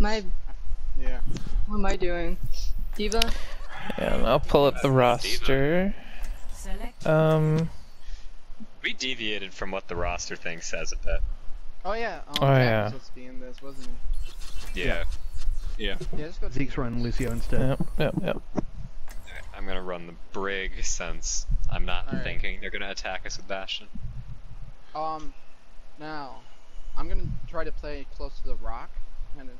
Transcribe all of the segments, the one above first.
My, Yeah. what am I doing? D.Va? And I'll pull up the roster. Um, We deviated from what the roster thing says a bit. Oh yeah. Um, Oh, yeah. was supposed to be in this, wasn't he? Yeah. Yeah. Yeah, just go. Zeke's running Lucio instead. yep, yep, yep. I'm gonna run the Brig since I'm not Alright. thinking they're gonna attack us with Bastion. Um, now, I'm gonna try to play close to the rock, kind of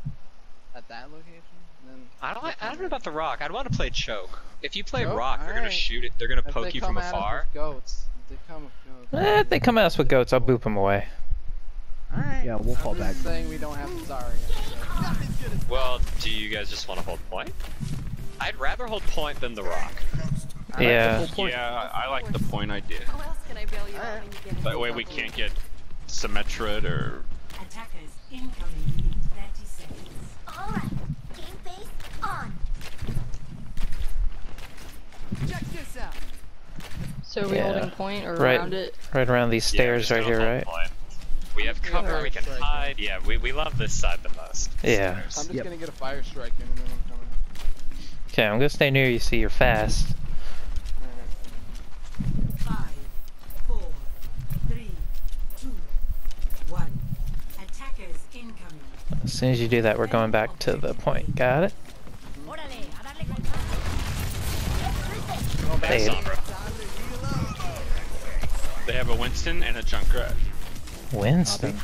at that location. Then I don't. I don't know about the Rock. I'd want to play Choke. If you play Choke? Rock, they're gonna Alright. shoot it. They're gonna if poke they you come from at us afar. with goats. If they come with goats. Eh, if they come at us with goats, I'll boop them away. All right. Yeah, we'll fall I'm just back. Saying we don't have Zarya. So. Well, do you guys just want to hold point? I'd rather hold point than the Rock. Yeah. Yeah, I I like the point idea. How else can I bail you out Alright. when you get That way we can't get Symmetra or Attackers incoming in 30 seconds. Alright, game face on. So are we Yeah. holding point or Right. around it? Right around these stairs just right here, right? point. We have cover. fire We can strike. hide. Yeah, we we love this side the most. Yeah. I'm just Yep. gonna get a fire strike in and then I'm coming. Okay, I'm gonna stay near you so you're fast. Alright. Five, four, three, two, one. Attackers incoming. As soon as you do that, we're going back to the point. Got it? Thanks, they have a Winston and a Junkrat. Winston.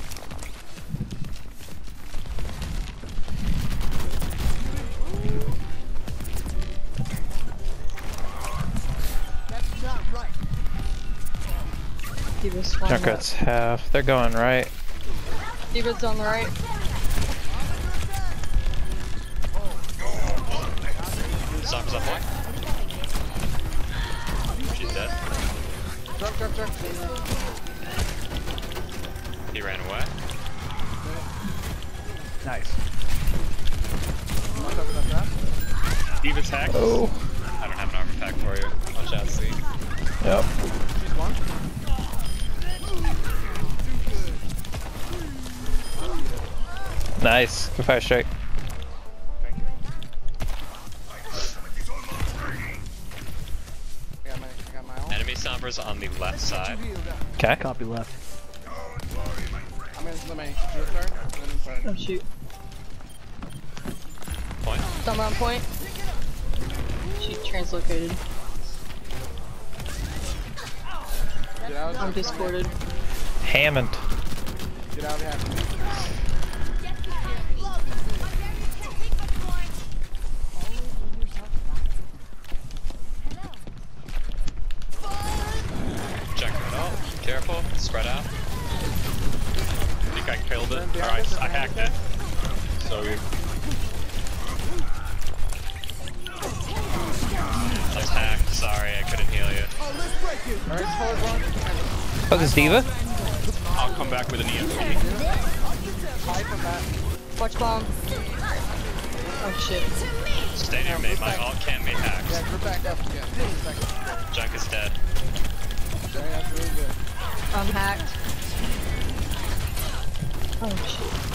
D.Va's flying Junkrat's half. They're going right. up. D.Va's on the right. Sombra's up point. She's dead. Drop, drop, drop. He ran away. Nice. I'll cover that trap. D.Va's hack. Oh. I don't have an armor pack for you. Watch out, see. Yep. She's one. Nice. Good fire strike. My own. Enemy Sombra's on the left side. Okay. Copy left. I'm gonna let my shield turn and then I'm Oh shoot. Point. Thumb on point. She translocated. Get out. I'm discorded. Hammond. Get out of here. Check it out. Careful. Spread out. I think I killed it. Or I, I hacked it. So you Attack. Sorry, I couldn't heal you. Oh, Alright, just hold one. Fuck is D.Va? I'll come back with an EMP. Hide from that. Watch bomb. Oh shit. Stay near me. My alt can be Yeah, hacked. group back up again. Up. Junk is dead. I'm hacked. Oh shit.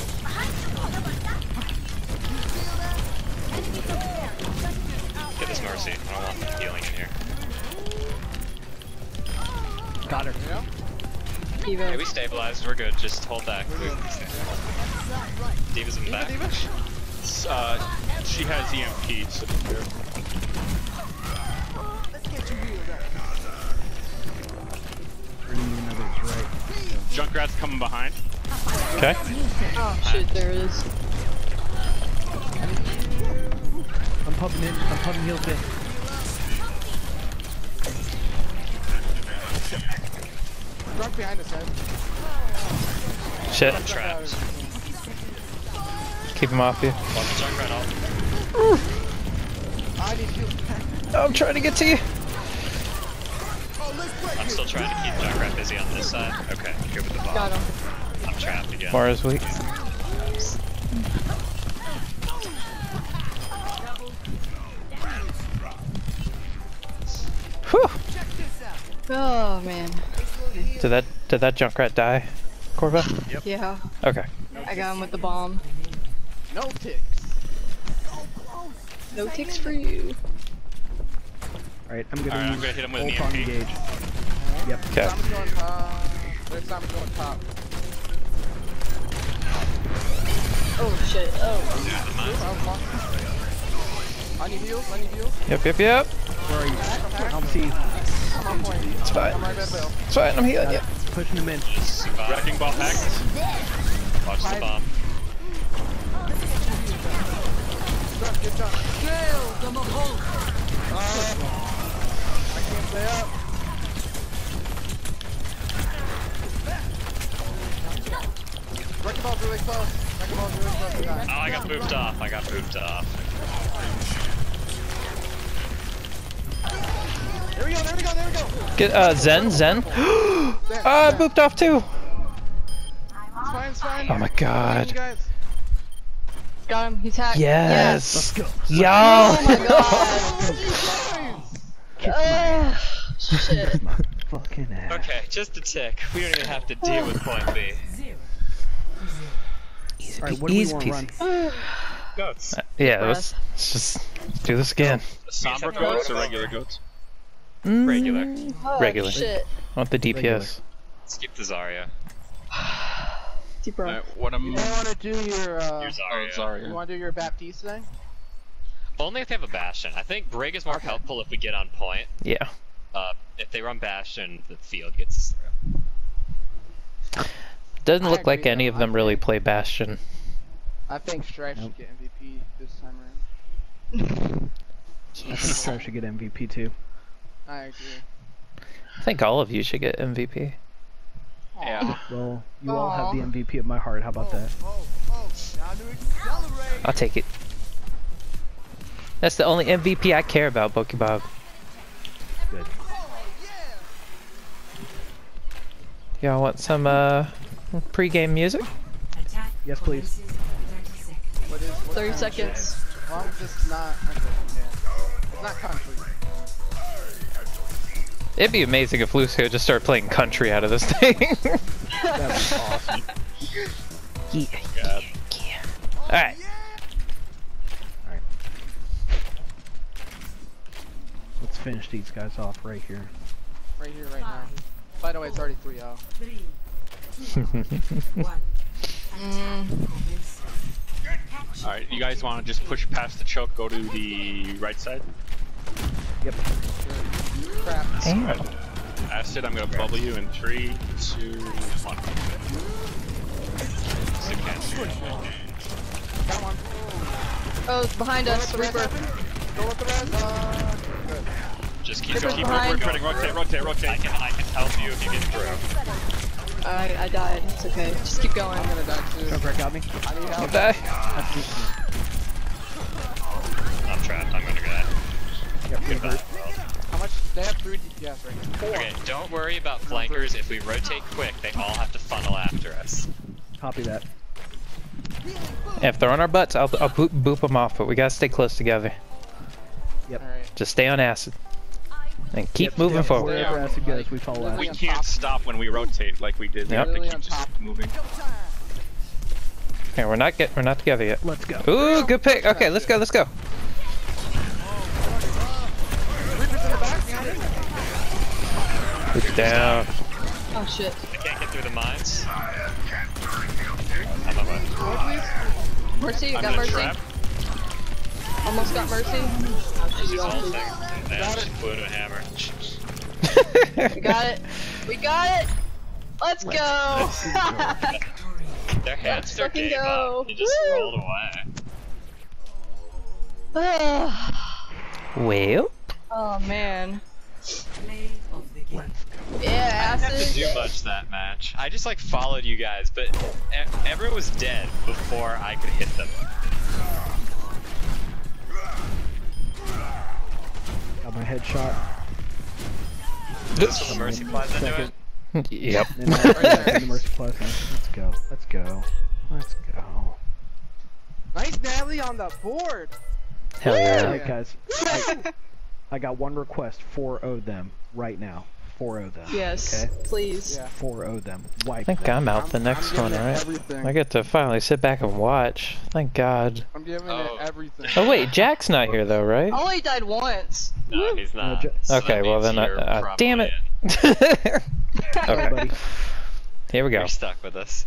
Get this Mercy. I don't want them healing in here. Got her. Yeah? D.Va. Okay, we stabilized. We're good. Just hold back. We- D.Va's in the back. Uh, she has EMP. So Junkrat's coming behind. Okay. Oh shit, there it is. I'm pumping in. I'm pumping heals in. Drunk behind us, Ed. Shit. I'm trapped. Keep him off you. One Junkrat alt. I need you. I'm trying to get to you. I'm still trying to keep Junkrat busy on this side. Okay, good with the bomb. Got him. I'm trapped again. Mara's weak. Whew. Oh man. Did that did that Junkrat die, Corva? Yeah. Okay. I got him with the bomb. No ticks. No ticks for you. Alright, I'm gonna Alright, I'm gonna hit him with an EMP. engage. Yep. Okay. Simon's going top. There's Simon going top. Oh shit. Oh. I was lost. I need heals. I need heals. Yep, yep, yep. Where are you? I'll see. I'm on point. It's fine. I'm right at It's fine. I'm healing. Yep. it. Pushing him in. Wrecking ball hacked. Watch the bomb. Good job. Good job. Uh, I can't stay up. Wrecking ball's really close. Wrecking ball's really close. to. Oh, I got booped off. I got booped off. There we go. There we go. There we go. Get uh Zen, Zen. Ah, there. booped off too. It's fine. It's fine. Oh my god. guys. Got him. He's hacked. Yes. go. Yo. Oh my god. Ugh, shit. Fucking ass. Okay, just a tick. We don't even have to deal with point B. Easy, Alright, what do we easy want peasy. to run? Goats. Uh, yeah, let's, let's just do this again. Sombra goats or regular goats? Regular. Oh, Regular. Shit. I want the DPS. Regular. Skip the Zarya. Deep breath. Alright, what am You want to do your uh, Your Oh, Zarya. you want to do your Baptiste thing? Only if they have a Bastion. I think Brig is more Okay. helpful if we get on point. Yeah. Uh, if they run Bastion, the field gets us through. Doesn't I look like any though. of them I really think- play Bastion. I think Strife Nope. should get MVP this time around. I think Strife should get MVP too. I agree. I think all of you should get MVP. Yeah. Well, you all have the MVP of my heart. How about that? Oh, oh, now to accelerate. I'll take it. That's the only MVP I care about, Pokebob. Good. Y'all want some uh pre-game music? Yes, please. 30 seconds. What is, what 30 kind of seconds. shit? As long as it's not. It's not country. It'd be amazing if Lucio just started playing country out of this thing. That'd be awesome. yeah, God. yeah. Alright. Alright. Let's finish these guys off right here. Right here, right now. By the way, it's already oh. 3-0. Three, two, one. Alright, you guys want to just push past the choke, go to the right side? Yep. Crap. Damn. Acid, I'm gonna bubble you in three, two, one. So you. Got one. Oh, it's behind us. with the res, Reaper. Go with the res. Good. Just keep going. behind. Keep Rotating, rotate, rotate, I can, I can help you if you get through. I, I died. It's okay. Just keep going. I'm gonna die too. Junkrat got me. I need help. Die. That's me. I'm trapped. I'm gonna die. Yep, you're. How much? They have 3 DPS right now. Four. Okay, don't worry about flankers. If we rotate quick, they all have to funnel after us. Copy that. If they're on our butts, I'll, I'll boop, boop them off, but we gotta stay close together. Alright. Just stay on acid. And keep Yep, moving yep, forward. Wherever acid goes, we follow We can't stop when we rotate like we did. We Yep. have to keep just moving. Okay, we're not get we're not together yet. Let's go. Ooh, good pick. Okay, let's go, let's go. Reaper's in the back behind it. Boop down. Oh shit. I can't get through the mines. I'm on my way. Mercy, you got mercy. trap. Almost got mercy. She's she's ulting. through. Damn, she flew into a hammer. We got it. We got it. Let's go. Their hands are game go. up. He just Woo. rolled away. well, oh man. Play of the game. Yeah, I didn't have to do much that match. I just like followed you guys, but e- everyone was dead before I could hit them. Got my headshot. So the mercy flies into it. yep. And now yeah, the mercy plus. Let's go. Let's go. Let's go. Nice Natalie on the board. Hell yeah. Alright, guys. I, I got one request. 4 0 them right now. 4-0 them. Yes, Okay? please. Yeah. 4-0 them. Wipe I think them. I'm out the I'm- next I'm one, giving right? Everything. I get to finally sit back and watch. Thank God. I'm giving Oh. it everything. Oh wait, Jack's not here though, right? I only died once. No, he's not. ju- So Okay, well then, I, uh, damn it. in. okay, buddy. here we go. You're stuck with us.